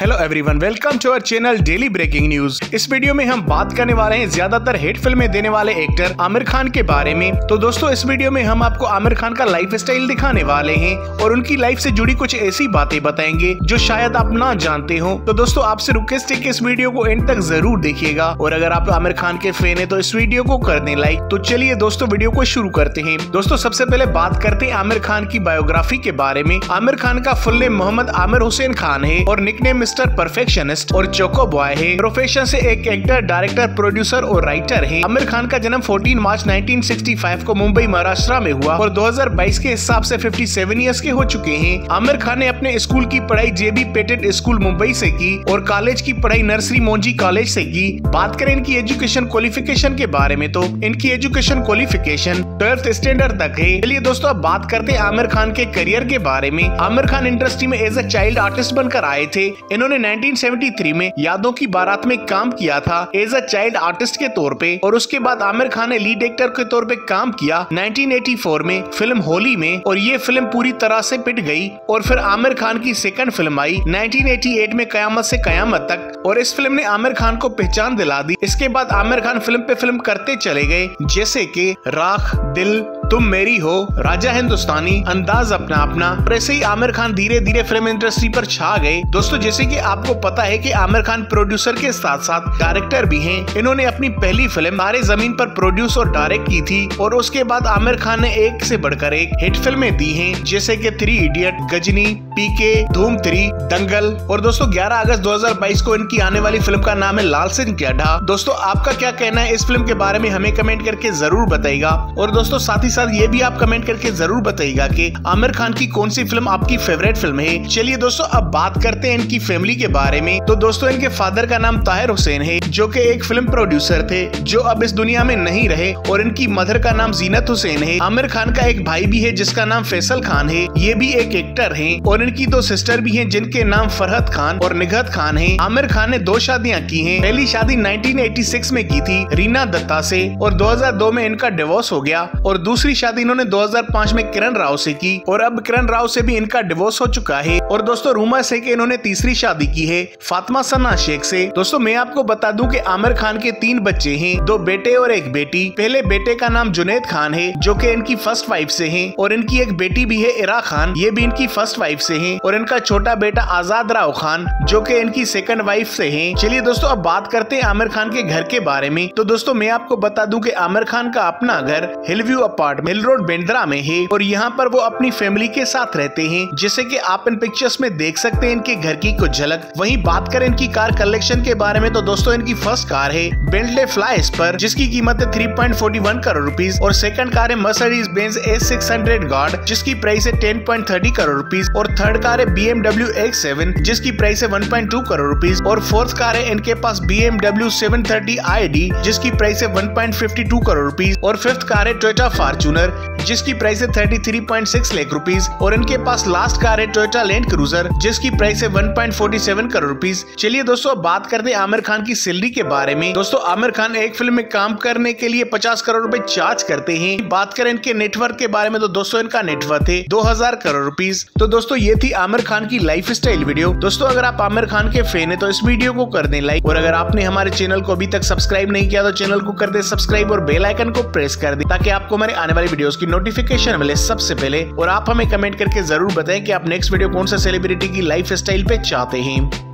Hello everyone welcome to our channel daily breaking news इस video में हम बात करने वाले हैं ज़्यादातर हिट फ़िल्में देने वाले एक्टर आमिर खान के बारे में। तो दोस्तों, इस वीडियो में हम आपको आमिर खान का लाइफ स्टाइल दिखाने वाले हैं और उनकी लाइफ से जुड़ी कुछ ऐसी बातें बताएँगे जो शायद आप ना जानते हो। तो दोस्तों, आपसे रिक्वेस्ट है की इस वीडियो को एंड तक ज़रूर देखिएगा और अगर आप आमिर खान के फ़ैन है तो इस वीडियो को कर दे लाइक तो चलिए दोस्तों वीडियो को शुरू करते हैं। दोस्तों, सबसे पहले बात करते हैं आमिर खान की बायोग्राफी के बारे में। आमिर खान का फुल नेम मोहम्मद आमिर हुसैन खान है और निकनेम मिस्टर परफेक्शनिस्ट और चोको बॉय है। प्रोफेशन से एक एक्टर डायरेक्टर प्रोड्यूसर और राइटर है। आमिर खान का जन्म 14 मार्च 1965 को मुंबई, महाराष्ट्र में हुआ और 2022 के हिसाब से 57 इयर्स के हो चुके हैं। आमिर खान ने अपने स्कूल की पढ़ाई जेबी पेटेड स्कूल मुंबई से की और कॉलेज की पढ़ाई नर्सरी मोंजी कॉलेज से की। बात करें इनकी एजुकेशन क्वालिफिकेशन के बारे में तो इनकी एजुकेशन क्वालिफिकेशन ट्वेल्थ स्टैंडर्ड तक है। चलिए दोस्तों, अब बात करते हैं आमिर खान के करियर के बारे में। आमिर खान इंडस्ट्री में एज अ चाइल्ड आर्टिस्ट बनकर आए थे। इन्होंने 1973 में यादों की बारात में काम किया था एज अ चाइल्ड आर्टिस्ट के तौर पे, और उसके बाद आमिर खान ने लीड एक्टर के तौर पे काम किया 1984 में फ़िल्म होली में, और ये फ़िल्म पूरी तरह से पिट गई, और फिर आमिर खान की सेकंड फ़िल्म आई 1988 में कयामत से कयामत तक, और इस फ़िल्म ने आमिर खान को पहचान दिला दी। इसके बाद आमिर खान फ़िल्म पे फ़िल्म करते चले गए, जैसे की राख, दिल तुम मेरी हो, राजा हिंदुस्तानी, अंदाज अपना अपना। और ऐसे ही आमिर खान धीरे धीरे फ़िल्म इंडस्ट्री पर छा गए। दोस्तों, जैसे कि आपको पता है कि आमिर खान प्रोड्यूसर के साथ साथ डायरेक्टर भी हैं। इन्होंने अपनी पहली फ़िल्म मारे ज़मीन पर प्रोड्यूस और डायरेक्ट की थी और उसके बाद आमिर खान ने एक से बढ़कर एक हिट फ़िल्में दी हैं, जैसे कि थ्री इडियट गजनी पीके धूम थ्री दंगल और दोस्तों 11 अगस्त 2022 को इनकी आने वाली फ़िल्म का नाम है लाल सिंह चड्ढा दोस्तों, आपका क्या कहना है? इस फ़िल्म के बारे में हमें कमेंट करके ज़रूर बताएगा और दोस्तों, साथ ही साथ ये भी आप कमेंट करके ज़रूर बताइएगा कि आमिर खान की कौन सी फ़िल्म आपकी फेवरेट फ़िल्म है। चलिए दोस्तों, अब बात करते हैं इनकी फैमिली के बारे में। तो दोस्तों, इनके फादर का नाम ताहिर हुसैन है, जो कि एक फ़िल्म प्रोड्यूसर थे, जो अब इस दुनिया में नहीं रहे, और इनकी मदर का नाम जीनत हुसैन है। आमिर खान का एक भाई भी है, जिसका नाम फैसल खान है। ये भी एक एक्टर है, और इनकी दो सिस्टर भी है, जिनके नाम फरहत खान और निगत खान है। आमिर खान ने दो शादियाँ की है। पहली शादी 1986 में की थी, रीना दत्ता से, और 2002 में इनका डिवोर्स हो गया, और दूसरी शादी इन्होंने 2005 में किरण राव से की और अब किरण राव से भी इनका डिवोर्स हो चुका है। और दोस्तों रूमर से कि इन्होंने तीसरी शादी की है फातिमा सना शेख से। दोस्तों, मैं आपको बता दूँ कि आमिर खान के तीन बच्चे हैं, दो बेटे और एक बेटी। पहले बेटे का नाम जुनेद खान है, जो कि इनकी फ़र्स्ट वाइफ से है, और इनकी एक बेटी भी है इरा खान, ये भी इनकी फ़र्स्ट वाइफ से है, और इनका छोटा बेटा आज़ाद राव खान, जो की इनकी सेकंड वाइफ से है। चलिए दोस्तों, अब बात करते हैं आमिर खान के घर के बारे में। तो दोस्तों, मैं आपको बता दूँ कि आमिर खान का अपना घर hill view apartment road Bandra में है और यहाँ पर वो अपनी फैमिली के साथ रहते हैं। जैसे कि आप इन पिक्चर्स में देख सकते हैं इनके घर की कुछ झलक। वहीं बात करें इनकी कार कलेक्शन के बारे में तो दोस्तों इनकी फ़र्स्ट कार है बेंटले फ्लाई पर, जिसकी कीमत है 3.41 करोड़ रुपीस और सेकंड कार है Mercedes Benz S six guard जिसकी प्राइस है 10.30 करोड़ रुपीस और थर्ड कार है बी एमडब्ल्यू एक्स सेवन जिसकी प्राइस है 1.2 करोड़ रुपीस और फोर्थ कार है इनके पास बी एमडब्ल्यू सेवन जिसकी प्राइस है 1.52 करोड़ रुपीस और फिफ्थ कार है टोयोटा फार्चूनर जिसकी प्राइस है 33.6 लाख रुपीस और इनके पास लास्ट कार है टोयोटा लैंड क्रूजर जिसकी प्राइस है 1.47 करोड़ रुपीस चलिए दोस्तों बात करते हैं आमिर खान की सैलरी के बारे में। दोस्तों, आमिर खान एक फ़िल्म में काम करने के लिए 50 करोड़ रूपए चार्ज करते हैं। बात करें इनके नेटवर्क के बारे में तो दोस्तों, इनका नेटवर्क है दो हज़ार करोड़ रुपीज़ तो दोस्तों, ये थी आमिर खान की लाइफ स्टाइल वीडियो दोस्तों, अगर आप आमिर खान के फ़ैन है तो इस वीडियो को कर दें लाइक और अगर आपने हमारे चैनल को अभी तक सब्सक्राइब नहीं किया तो चैनल को कर दे सब्सक्राइब और बेल आइकन को प्रेस कर दे, ताकि आपको हमारे आने वाली वीडियोस की नोटिफिकेशन मिले सबसे पहले और आप हमें कमेंट करके ज़रूर बताएँ कि आप नेक्स्ट वीडियो कौन सा सेलिब्रिटी की लाइफ स्टाइल पे चाहते हैं।